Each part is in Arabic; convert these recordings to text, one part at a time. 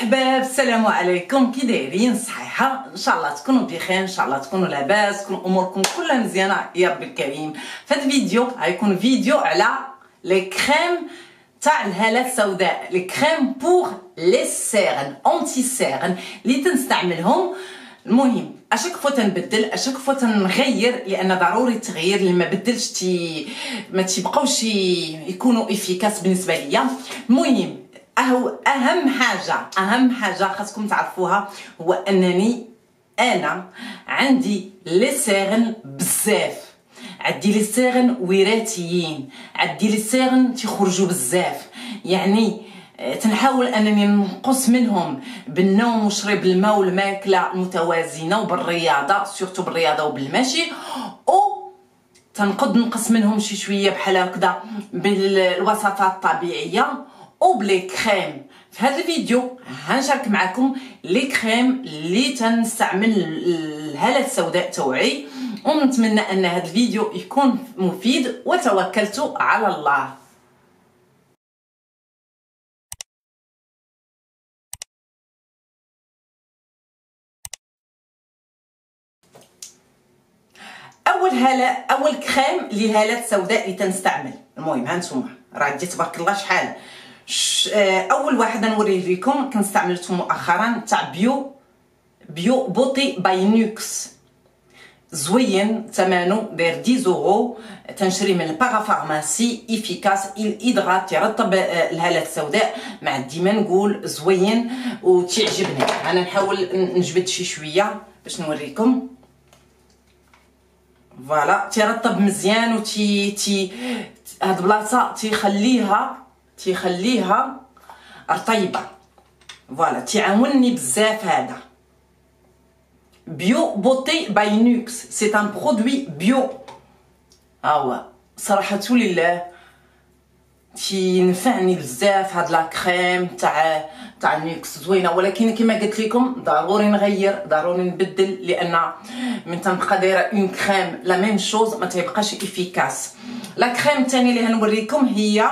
الاحباب السلام عليكم. كي دايرين صحيحة إن شاء الله تكونوا بخير إن شاء الله تكونوا لاباس تكون أموركم كلها مزيانة يا رب الكريم. هذا الفيديو غيكون فيديو على les crèmes تاع الهالات السوداء les crèmes pour les cernes anti-cernes اللي تنستعملهم. المهم à chaque fois تنبدل à chaque fois تنغير لأن ضروري التغيير اللي ما بدلش تي ما تيبقاوش يكونوا efficaces بالنسبة ليا. المهم أهو أهم حاجة أهم حاجة خاصكم تعرفوها هو أنني أنا عندي لي بزاف. عندي لي وراثيين عندي les cernes تيخرجوا بزاف. يعني آه، تنحاول أنني ننقص منهم بالنوم وشرب الماء والماكلة المتوازنة وبالرياضة surtout بالرياضة وبالمشي أو تنقد نقص منهم شي شوية بحال هكذا بالوصفات الطبيعية. وبلي كريم. في هذا الفيديو هنشارك معكم لي كريم اللي تنستعمل الهالات السوداء توعي ونتمنى أن هذا الفيديو يكون مفيد وتوكلت على الله. أول هالة أول كريم للهالات السوداء اللي تنستعمل. المهم هانتوما راه عندي تبارك الله شحال. أول واحد نوريه لكم كنستعملته مؤخرا تاع bio Bio Beauté by Nuxe زوين ثمنه داير 10 أورو. تنشري من ال parapharmacie efficace elle hydrate يرطب آه، الهالات السوداء. مع ديما نقول زوين وتعجبني أنا نحاول نجبد شي شوية باش نوريكم. voilà تيرطب مزيان وتي تي هاد البلاصه تيخليها تيخليها رطيبه voilà تيعاونني بزاف هذا. Bio Beauté by Nuxe c'est un produit bio ها هو صراحة لله تينفعني بزاف هاد la crème تاع تاع Nuxe زوينة ولكن كما قلت لكم ضروري نغير ضروري نبدل لأن من تنبقى دايره une crème la même chose ما تيبقاش efficace la crème الثانية اللي هنوريكم هي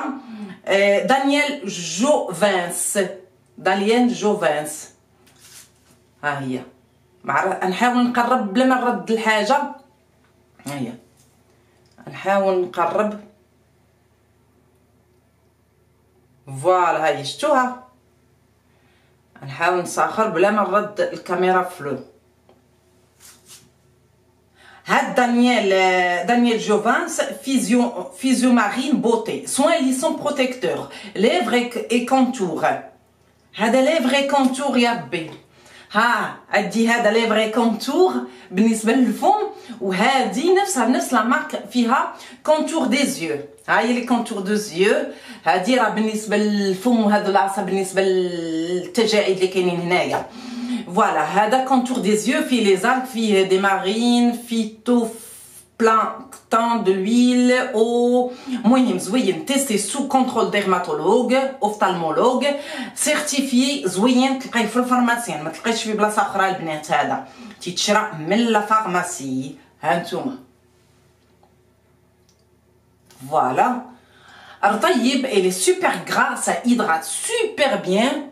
Daniel Jouvance Daniel Jouvance ها هي نحاول نقرب بلا ما نرد الحاجة. ها هي نحاول نقرب. فوالا هاي شفتوها؟ نحاول نسخر بلا ما نرد الكاميرا فلو هاد دانيال دانيال جوفانس فيزيو فيزيو مارين بوتي سوان لي سون بروتيكتور ليفر اي كونتور هذا ليفر اي كونتور يا ربي ها عندي هذا ليفر كونتور بالنسبة للفم وهذه نفسها نفس لا مارك فيها contour des yeux ها هي les contours des yeux هذه راه بالنسبة للفم وهذا العصا بالنسبة للتجاعيد اللي كاينين هنايا voilà هذا contour des yeux فيه les algues فيه des marines phytoplancton de l'huile أو مهم زوين testé sous contrôle dermatologue ophtalmologue certifié زوين تلقايه في ال pharmaciens ما تلقايش في بلاصه أخرى البنات هذا تيتشرى من la pharmacie ها نتوما voilà رطيب elle est super grasse ça hydrate super bien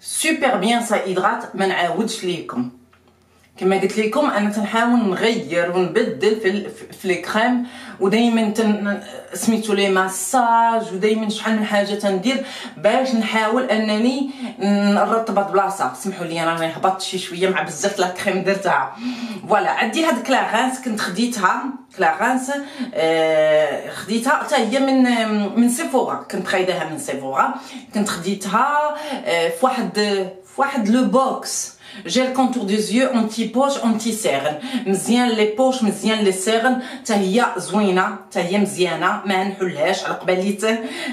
super bien ça hydrate ما نعاودش ليكم كما قلت لكم أنا تنحاول نغير ونبدل في في les crèmes ودائما تن سميتو les massages ودائما شحال من حاجة تندير باش نحاول أنني نرطب هاد البلاصه سمحوا لي أنا هبطت شي شوية مع بزاف la crème درتها. voilà عندي هاد Clarins كنت خديتها. Clarins آه خديتها. حتى هي من من Sephora كنت خايداها من Sephora كنت خديتها آه في واحد في واحد le box gel contour de yeux anti-poches anti-cernes مزيان les poches مزيان les cernes حتى هي زوينه حتى هي مزيانه ما نحلهاش على قباليت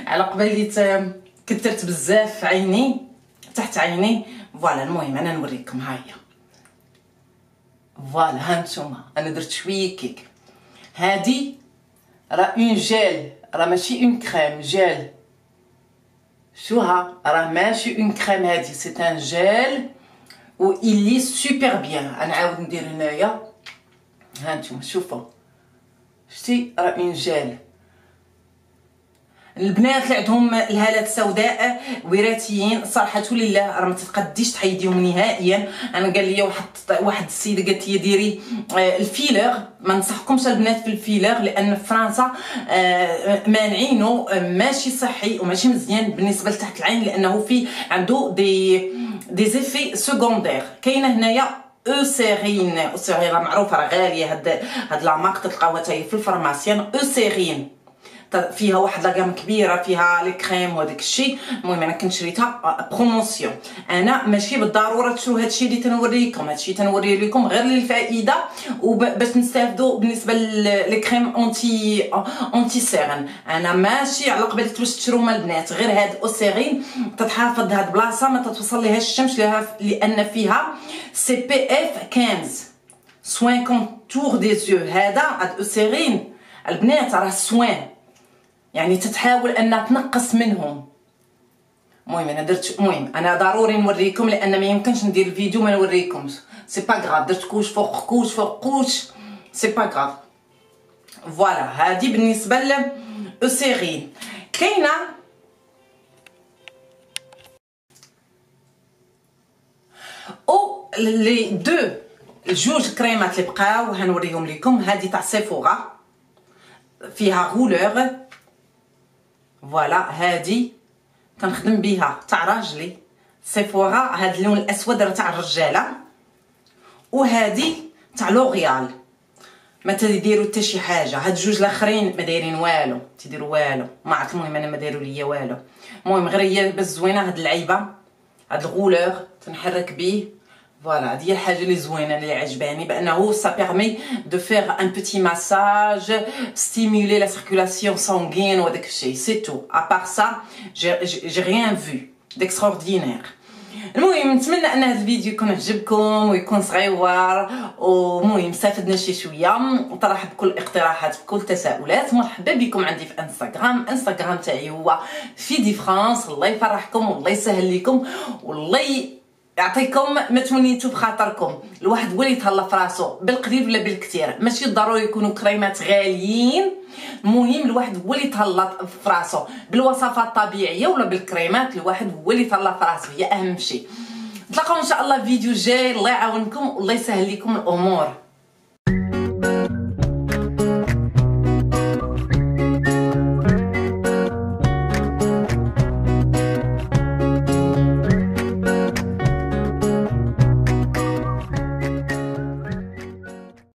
على قباليت كثرت بزاف في عيني تحت عيني voilà المهم أنا نوريكم ها هي voilà ها نتوما أنا درت شوية كيك هادي راه un gel راه ماشي une crème gel شوها راه ماشي une crème هادي c'est un gel et il est super bien. أنا عاود ندير هنايا. ها نتوما شوفوا. شتي راه un gel. البنات اللي عندهم الهالات السوداء وراثيين صراحة لله راه ما تقديش تحيديهم نهائيا. أنا قال لي واحد واحد السيده قالت لي ديري آه، ال filler ما نصحكمش البنات في ال filler لأن في فرنسا آه، مانعينه ماشي صحي وماشي مزيان بالنسبة لتحت العين لأنه في عنده des des effets secondaires كاينة هنايا Eucerin Eucerin معروفة راه غالية. هاد هاد la marque تلقاوها في ال pharmacien. Eucerin فيها واحد la gamme كبيرة فيها les crèmes وداك الشيء. المهم أنا كنت شريتها promotion أنا ماشي بالضرورة تشرو هادشي اللي تنوريكم. هادشي تنوري لكم غير للفائدة وباش نستافدوا بالنسبة les crèmes anti anti-cernes أنا ماشي على قبل واش تشرو مال البنات غير هاد Eucerin تتحافظ هاد بلاصة ما تتوصل ليها الشمس لأن فيها SPF 15 soin contour des yeux. هذا هاد Eucerin. البنات راه soin. يعني تتحاول انها تنقص منهم. المهم أنا درت المهم أنا ضروري نوريكم لأن ما يمكنش ندير الفيديو ما نوريكمش c'est pas grave درت couche فوق couche فوق couche. c'est pas grave voilà هادي بالنسبة ل Eucerin كاينة؟ أو les deux جوج كريمات اللي بقاو هنوريهم لكم. هادي تاع Sephora فيها rouleur. voilà هادي كنخدم بها تاع راجلي. Sephora هاد اللون الأسود راه تاع الرجالة. وهادي تاع L'Oréal ما تديروا حتى شي حاجة. هاد جوج الآخرين ما دايرين والو. تيديروا والو. ما عرفت المهم أنا ما داروا ليا والو. المهم غير هي بس زوينه هاد اللعيبة. هاد ال rouleur تنحرك بيه. voilà هذه هي الحاجة اللي زوينه اللي عجباني بانه ça permet de faire un petit massage stimuler la circulation sanguine وداك الشيء c'est tout à part ça j'ai rien vu d'extraordinaire المهم نتمنى ان هذا الفيديو يكون عجبكم ويكون صغيور ومهم استفدنا شي شوية طرح بكل اقتراحات بكل تساؤلات مرحبا بكم عندي في انستغرام انستغرام تاعي هو في دي فرانس الله يفرحكم والله يسهل لكم والله يعطيكم ما تمنيتو بخاطركم الواحد هو اللي يتهلا في راسو بالقليل ولا بالكثير؟ ماشي ضروري يكونوا كريمات غاليين. المهم الواحد هو اللي يتهلا في راسو. بالوصفات الطبيعية ولا بالكريمات الواحد هو اللي يتهلا في راسو. هي أهم شيء. نتلاقاو إن شاء الله فيديو جاي الله يعاونكم والله يسهل لكم الأمور.